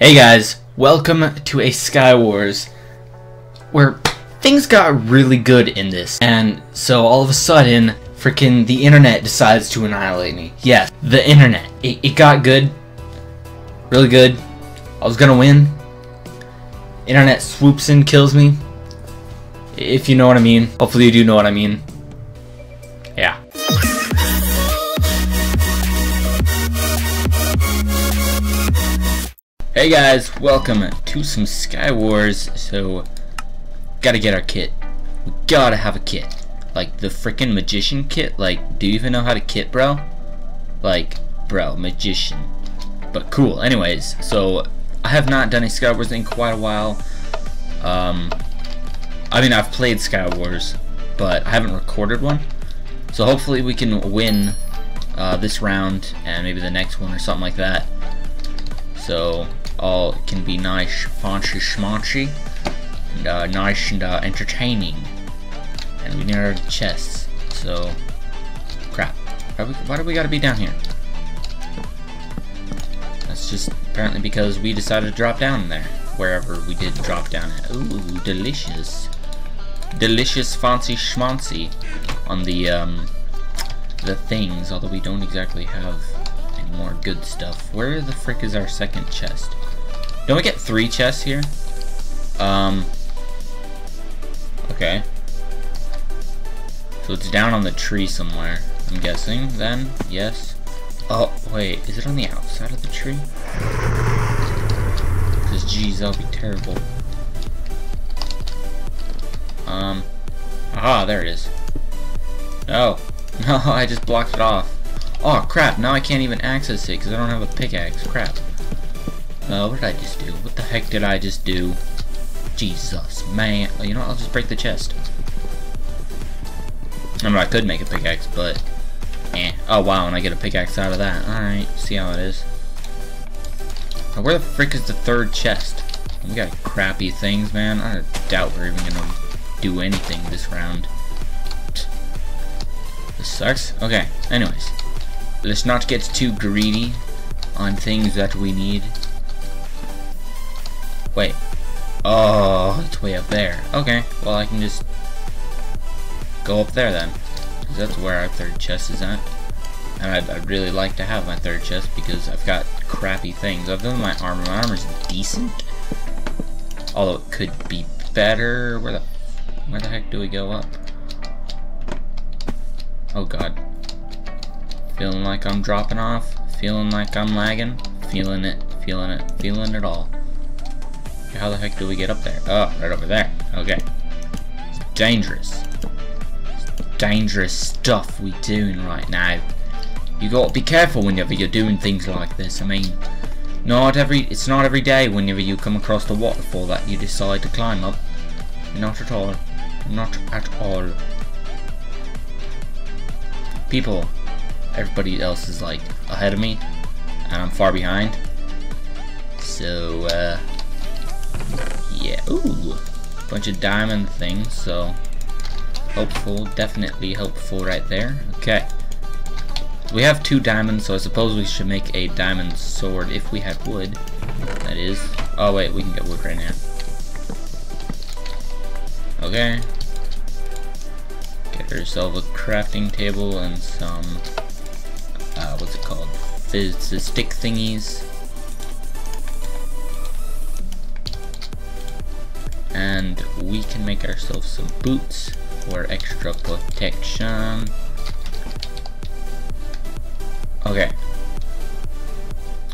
Hey guys, welcome to a Sky Wars where things got really good in this. And so all of a sudden, freaking the internet decides to annihilate me. Yes, the internet. It, it got good. Really good. I was gonna win. Internet swoops in, kills me. If you know what I mean. Hopefully you do know what I mean. Hey guys, welcome to some Sky Wars. So, gotta get our kit. We gotta have a kit. Like the freaking magician kit. Like, do you even know how to kit, bro? Like, bro, magician. But cool. Anyways, so I have not done a Sky Wars in quite a while. Um, I mean, I've played Sky Wars, but I haven't recorded one. So hopefully we can win uh, this round and maybe the next one or something like that. So all can be nice, fancy, schmancy, and uh, nice and uh, entertaining. And we need our chests. So, crap. Why, we, why do we gotta be down here? That's just apparently because we decided to drop down there. Wherever we did drop down at. Ooh, delicious. Delicious, fancy, schmancy on the, um, the things, although we don't exactly have any more good stuff. Where the frick is our second chest? Don't we get three chests here? Um. Okay. So it's down on the tree somewhere. I'm guessing, then? Yes. Oh, wait. Is it on the outside of the tree? Because, geez, that would be terrible. Um. Aha, there it is. No. No, I just blocked it off. Oh, crap. Now I can't even access it because I don't have a pickaxe. Crap. Uh, what did I just do? What the heck did I just do? Jesus, man. You know what? I'll just break the chest. I mean, I could make a pickaxe, but... Eh. Oh, wow, and I get a pickaxe out of that. Alright, see how it is. Now, where the frick is the third chest? We got crappy things, man. I doubt we're even gonna do anything this round. This sucks. Okay, anyways. Let's not get too greedy on things that we need. Wait. Oh, it's way up there. Okay, well I can just go up there then. Because That's where our third chest is at. And I'd, I'd, really like to have my third chest because I've got crappy things. Other than my armor, my armor's decent. Although it could be better. Where the where the heck do we go up? Oh god. Feeling like I'm dropping off. Feeling like I'm lagging. Feeling it. Feeling it. Feeling it all. How the heck do we get up there? Oh, right over there. Okay. It's dangerous. It's dangerous stuff we doing right now. You gotta be careful whenever you're doing things like this. I mean, not every it's not every day whenever you come across the waterfall that you decide to climb up. Not at all. Not at all. People, everybody else is like ahead of me, and I'm far behind. So, uh, ooh, bunch of diamond things, so helpful, definitely helpful right there. Okay. We have two diamonds, so I suppose we should make a diamond sword if we had wood. That is. Oh wait, we can get wood right now. Okay. Get ourselves a crafting table and some, uh, what's it called? Stick thingies. And we can make ourselves some boots for extra protection. Okay.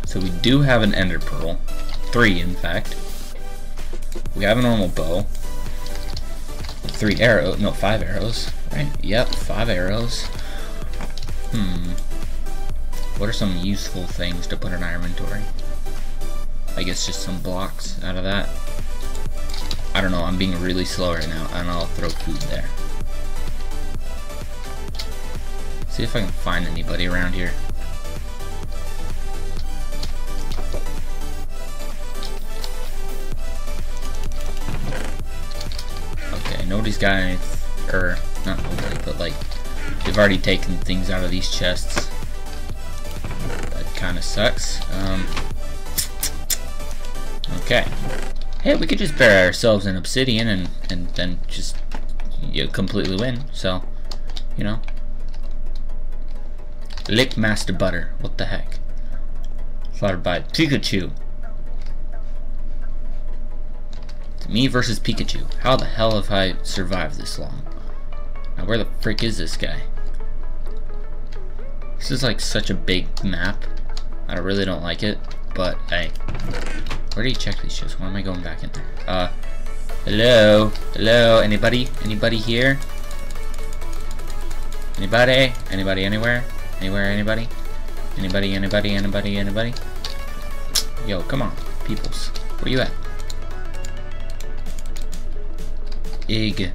So we do have an ender pearl. Three, in fact. We have a normal bow. Three arrows. No, five arrows. Right? Yep, five arrows. Hmm. What are some useful things to put in our inventory? I guess just some blocks out of that. I don't know, I'm being really slow right now, and I'll throw food there. See if I can find anybody around here. Okay, nobody's got any, or, not nobody, but like, they've already taken things out of these chests. That kind of sucks. Um, Okay. Hey, we could just bury ourselves in obsidian and, and then just you completely win. So, you know. Lick Master Butter. What the heck? Slaughtered by Pikachu. It's me versus Pikachu. How the hell have I survived this long? Now, where the frick is this guy? This is like such a big map. I really don't like it, but hey. Where do you check these shits? Why am I going back in there? Uh, hello? Hello? Anybody? Anybody here? Anybody? Anybody anywhere? Anywhere? Anybody? Anybody? Anybody? Anybody? Anybody? Yo, come on, peoples. Where you at? Ig.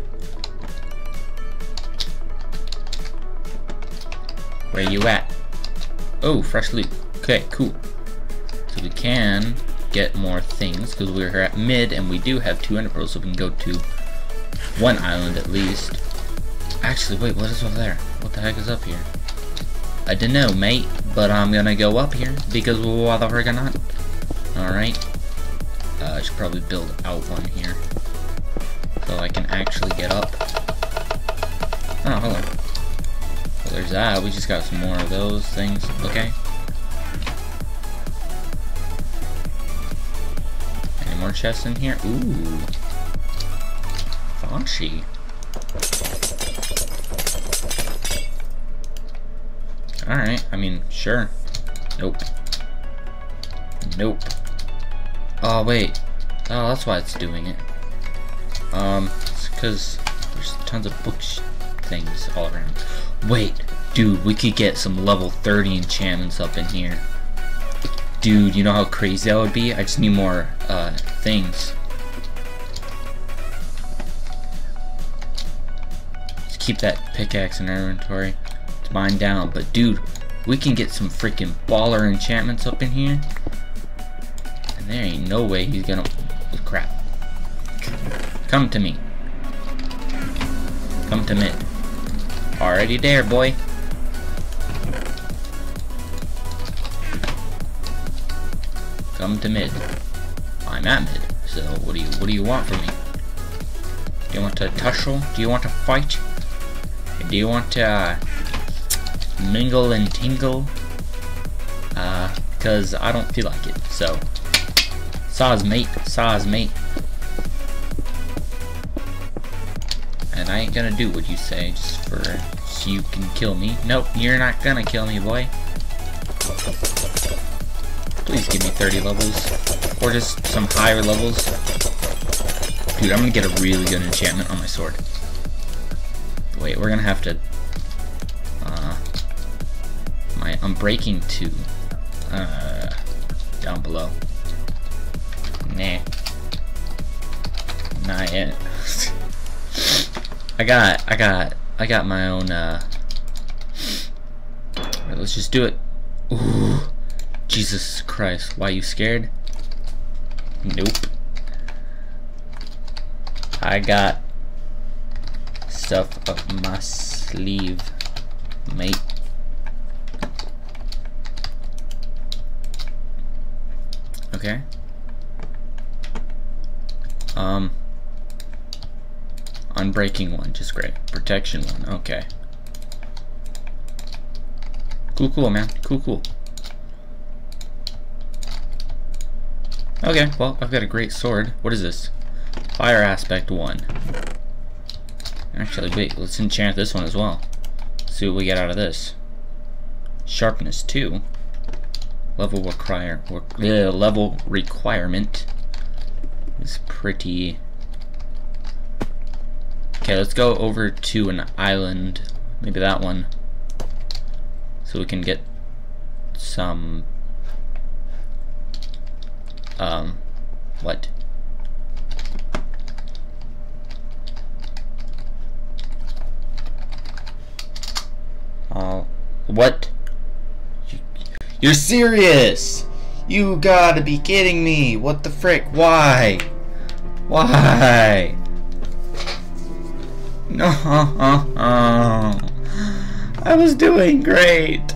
Where you at? Oh, fresh loot. Okay, cool. So we can get more things because we're here at mid and we do have two pearls so we can go to one island at least. Actually, wait, what is over there? What the heck is up here? I don't know, mate, but I'm gonna go up here because why the frick not? Alright. Uh, I should probably build out one here so I can actually get up. Oh, hello. Well, there's that. We just got some more of those things. Okay. More chests in here? Ooh. Fonshi. Alright, I mean, sure. Nope. Nope. Oh, wait. Oh, that's why it's doing it. Um, it's because there's tons of books things all around. Wait, dude, we could get some level 30 enchantments up in here. Dude, you know how crazy that would be? I just need more, uh, things. Just keep that pickaxe in our inventory to mine down. But dude, we can get some freaking baller enchantments up in here. And there ain't no way he's gonna... Crap. Come to me. Come to me. Already there, boy. Come to mid. I'm at mid. So what do you what do you want from me? Do you want to tussle? Do you want to fight? Do you want to uh, mingle and tingle? Uh, cause I don't feel like it. So, saws mate, saws mate. And I ain't gonna do what you say just for so you can kill me. Nope, you're not gonna kill me, boy. Please give me 30 levels. Or just some higher levels. Dude, I'm gonna get a really good enchantment on my sword. Wait, we're gonna have to... Uh, my, I'm breaking two. Uh, down below. Nah. Not yet. I got, I got, I got my own, uh... Right, let's just do it. Ooh. Jesus Christ. Why, you scared? Nope. I got stuff up my sleeve, mate. Okay. Um... Unbreaking one, just great. Protection one, okay. Cool, cool, man. Cool, cool. Okay, well, I've got a great sword. What is this? Fire aspect 1. Actually, wait, let's enchant this one as well. See what we get out of this. Sharpness 2. Level require, uh, level requirement is pretty Okay, let's go over to an island. Maybe that one. So we can get some... Um, what? Uh, what? You're serious! You gotta be kidding me! What the frick? Why? Why? No, I was doing great.